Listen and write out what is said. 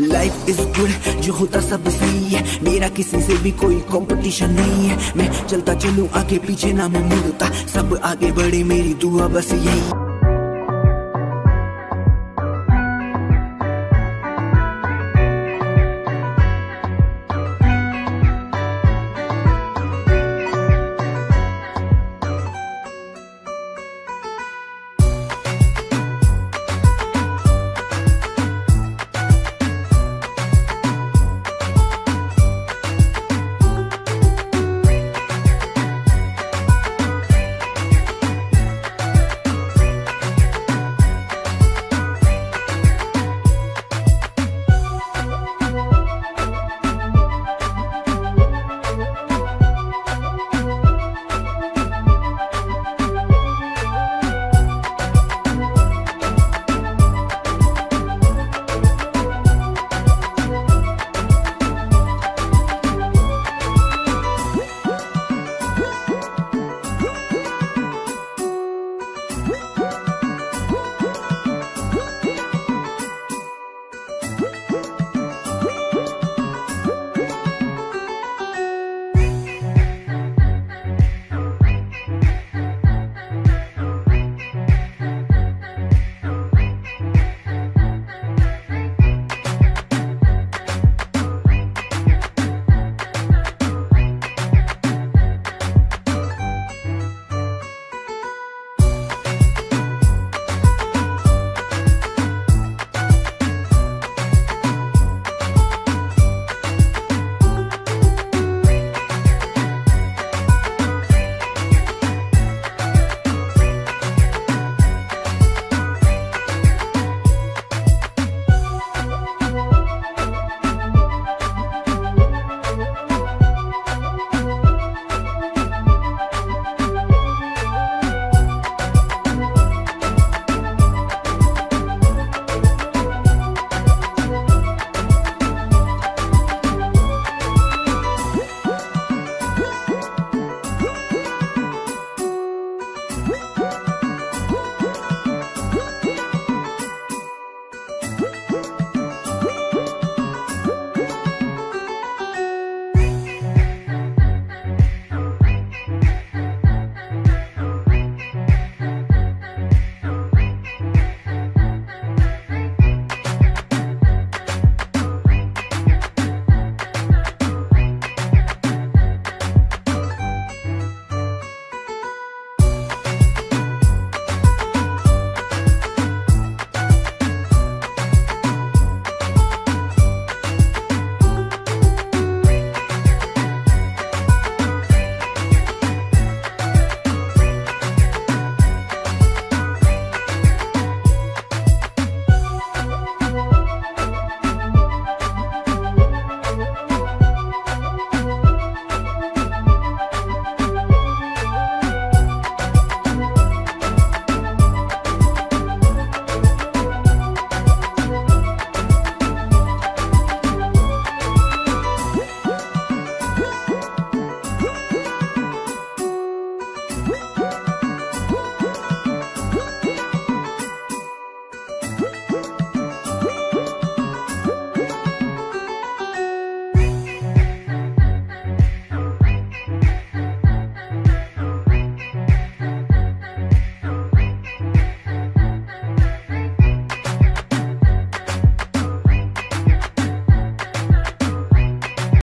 Life is good जो होता सब सही है। मेरा किसी से भी कोई कंपटीशन नहीं है। मैं चलता चलूँ, आगे पीछे ना मैं मुड़ता सब आगे बढ़े, मेरी दुआ बस यही।